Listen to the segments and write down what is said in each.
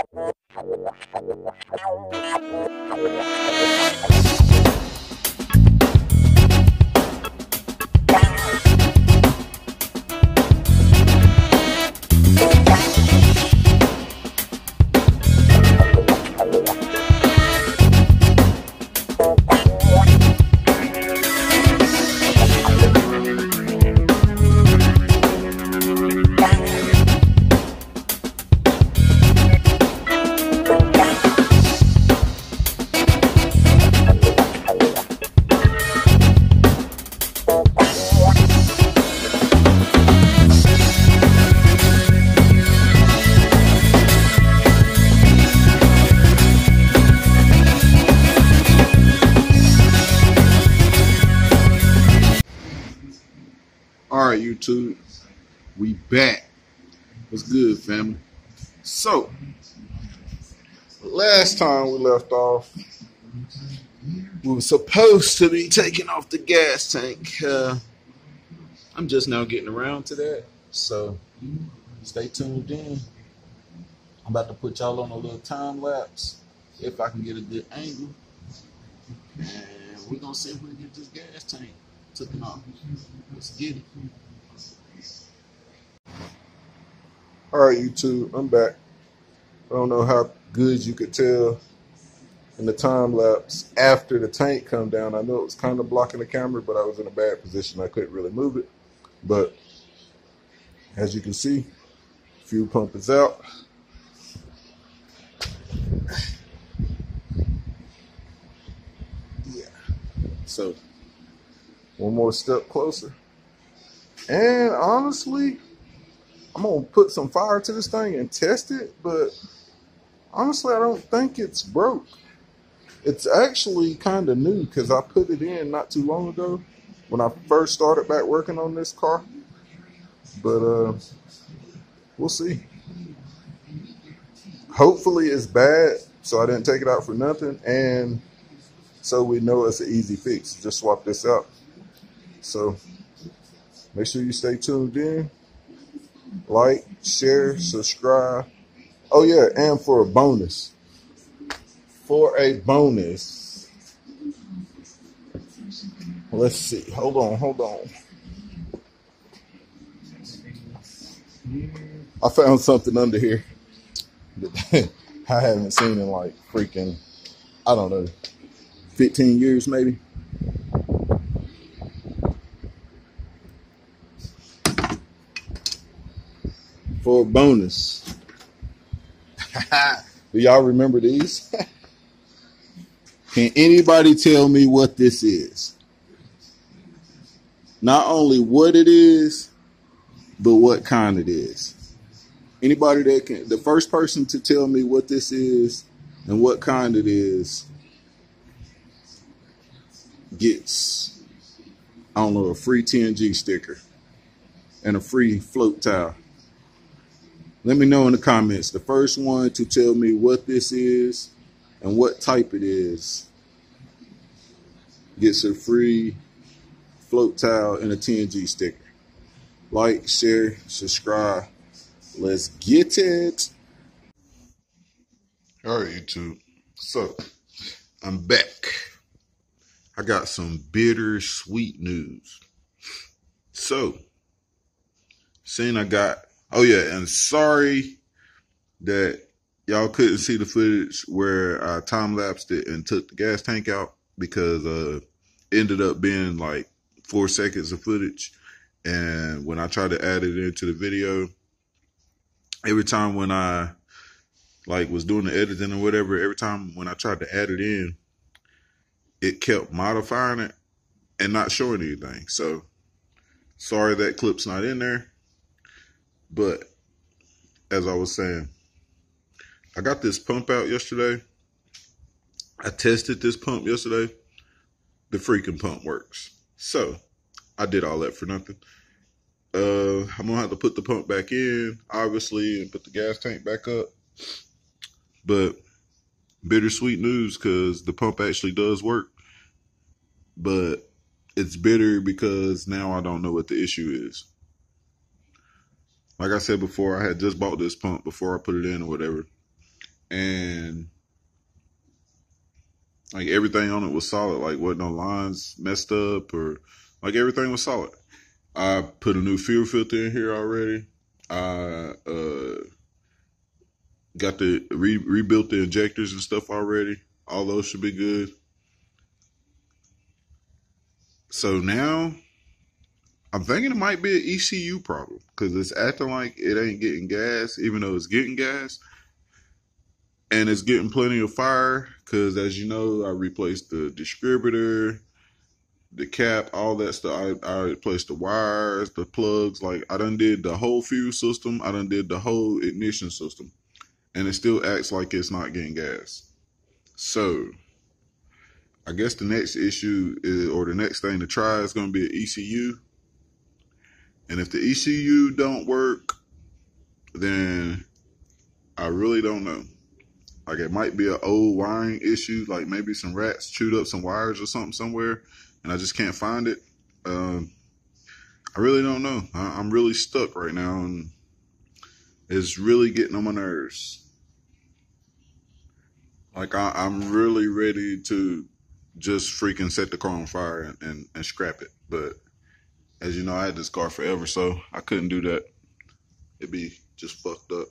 Thank you. All right, YouTube, we back. What's good, family? So, last time we left off, we were supposed to be taking off the gas tank. Uh, I'm just now getting around to that, so stay tuned in. I'm about to put y'all on a little time lapse if I can get a good angle, and we're gonna see if we can get this gas tank Let's get it. All right, YouTube, I'm back. I don't know how good you could tell in the time lapse after the tank come down. I know it was kind of blocking the camera, but I was in a bad position. I couldn't really move it. But as you can see, fuel pump is out. Yeah. So one more step closer. And honestly, I'm gonna put some fire to this thing and test it, but honestly, I don't think it's broke. It's actually kind of new because I put it in not too long ago when I first started back working on this car. But uh, we'll see. Hopefully, it's bad, so I didn't take it out for nothing, and so we know it's an easy fix. Just swap this out. So make sure you stay tuned in. Like, share, subscribe. Oh yeah, and for a bonus. For a bonus. Let's see. Hold on, hold on. I found something under here that I haven't seen in like freaking, I don't know, 15 years maybe. For a bonus. Do y'all remember these? Can anybody tell me what this is? Not only what it is, but what kind it is. Anybody that can, the first person to tell me what this is and what kind it is gets, I don't know, a free TNG sticker and a free float towel. Let me know in the comments. The first one to tell me what this is and what type it is gets a free float towel and a TNG sticker. Like, share, subscribe. Let's get it. All right, YouTube. So, I'm back. I got some bittersweet news. So, seeing I got Oh yeah, and sorry that y'all couldn't see the footage where I time lapsed it and took the gas tank out because uh ended up being like four seconds of footage. And when I tried to add it into the video, every time when I like was doing the editing or whatever, every time when I tried to add it in, it kept modifying it and not showing anything. So sorry that clip's not in there. But as I was saying, I got this pump out yesterday. I tested this pump yesterday. The freaking pump works. So I did all that for nothing. Uh, I'm gonna have to put the pump back in, obviously, and put the gas tank back up. But bittersweet news because the pump actually does work. But it's bitter because now I don't know what the issue is like I said before, I had just bought this pump before I put it in or whatever. and like everything on it was solid. Like wasn't no lines messed up or like everything was solid. I put a new fuel filter in here already. I uh, got the re- rebuilt the injectors and stuff already. All those should be good. So now I'm thinking it might be an ECU problem because it's acting like it ain't getting gas, even though it's getting gas. And it's getting plenty of fire because, as you know, I replaced the distributor, the cap, all that stuff. I, I replaced the wires, the plugs. Like I done did the whole fuel system. I done did the whole ignition system, and it still acts like it's not getting gas. So I guess the next issue is, or the next thing to try is going to be an ECU. And if the ECU don't work, then I really don't know. Like it might be an old wiring issue, like maybe some rats chewed up some wires or something somewhere, and I just can't find it. Um, I really don't know. I, am really stuck right now, and it's really getting on my nerves. Like I, I'm really ready to just freaking set the car on fire and, and, and scrap it. But as you know, I had this car forever, so I couldn't do that. It'd be just fucked up.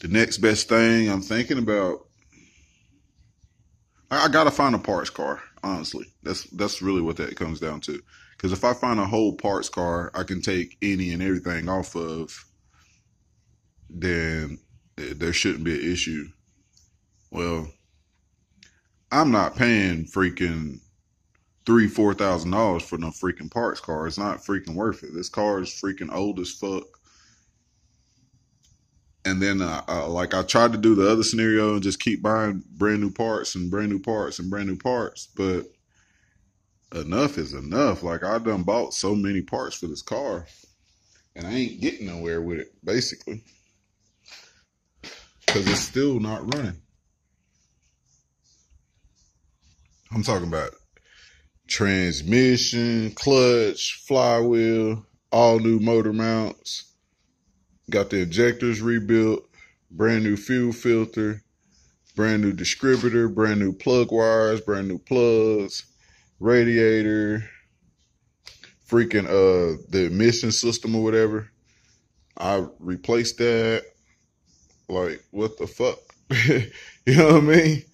The next best thing I'm thinking about, I, I gotta find a parts car. Honestly, that's that's really what that comes down to. Because if I find a whole parts car, I can take any and everything off of. Then there shouldn't be an issue. Well, I'm not paying freaking three, four thousand dollars for no freaking parts car. It's not freaking worth it. This car is freaking old as fuck. And then, uh, uh, like I tried to do the other scenario and just keep buying brand new parts and brand new parts and brand new parts, but enough is enough. Like I done bought so many parts for this car, and I ain't getting nowhere with it, basically, because it's still not running. I'm talking about transmission, clutch, flywheel, all new motor mounts. Got the injectors rebuilt, brand new fuel filter, brand new distributor, brand new plug wires, brand new plugs, radiator, freaking uh the emission system or whatever. I replaced that. Like what the fuck? you know what I mean?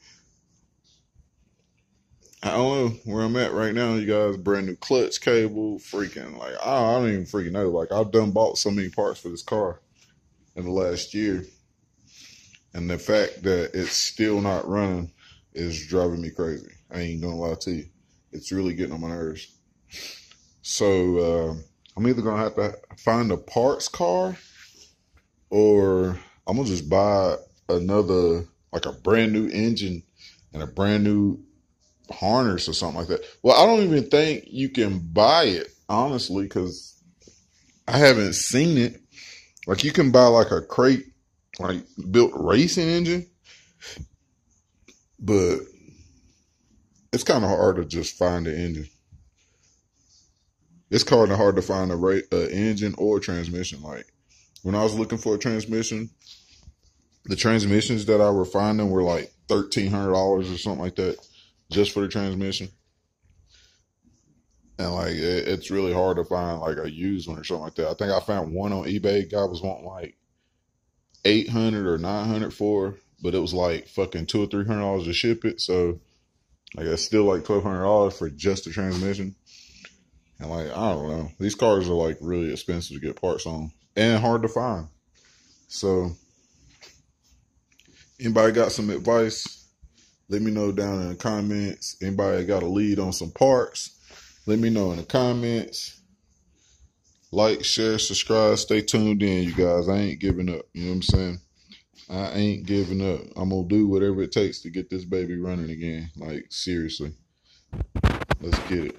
I don't know where I'm at right now. You guys, brand new clutch cable, freaking like I don't even freaking know. Like I've done bought so many parts for this car in the last year, and the fact that it's still not running is driving me crazy. I ain't gonna lie to you, it's really getting on my nerves. So uh, I'm either gonna have to find a parts car, or I'm gonna just buy another like a brand new engine and a brand new harness or something like that. Well, I don't even think you can buy it honestly because I haven't seen it. Like you can buy like a crate, like built racing engine, but it's kind of hard to just find the engine. It's kind of hard to find a ra- uh, engine or transmission. Like when I was looking for a transmission, the transmissions that I were finding were like thirteen hundred dollars or something like that just for the transmission. And like it, it's really hard to find like a used one or something like that. I think I found one on eBay. Guy was wanting like eight hundred or nine hundred for, but it was like fucking two or three hundred dollars to ship it. So like it's still like twelve hundred dollars for just the transmission. And like I don't know, these cars are like really expensive to get parts on and hard to find. So anybody got some advice? Let me know down in the comments. Anybody got a lead on some parts? Let me know in the comments. Like, share, subscribe. Stay tuned in, you guys. I ain't giving up. You know what I'm saying? I ain't giving up. I'm to do whatever it takes to get this baby running again. Like, seriously. Let's get it.